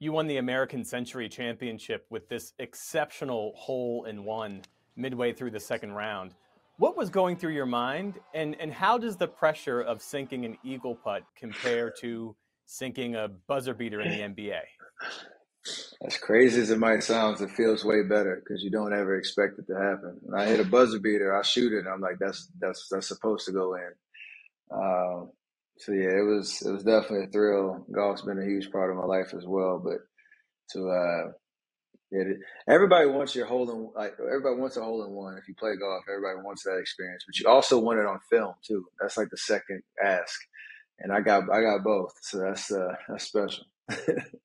you won the American Century Championship with this exceptional hole in one midway through the second round. What was going through your mind, and, and how does the pressure of sinking an eagle putt compare to sinking a buzzer beater in the NBA? As crazy as it might sound, it feels way better because you don't ever expect it to happen. When I hit a buzzer beater, I shoot it, and I'm like, that's that's that's supposed to go in. Um, so yeah, it was it was definitely a thrill. Golf's been a huge part of my life as well, but to uh, yeah, everybody wants your hole in like everybody wants a hole in one. If you play golf, everybody wants that experience, but you also want it on film too. That's like the second ask, and I got I got both, so that's uh, that's special.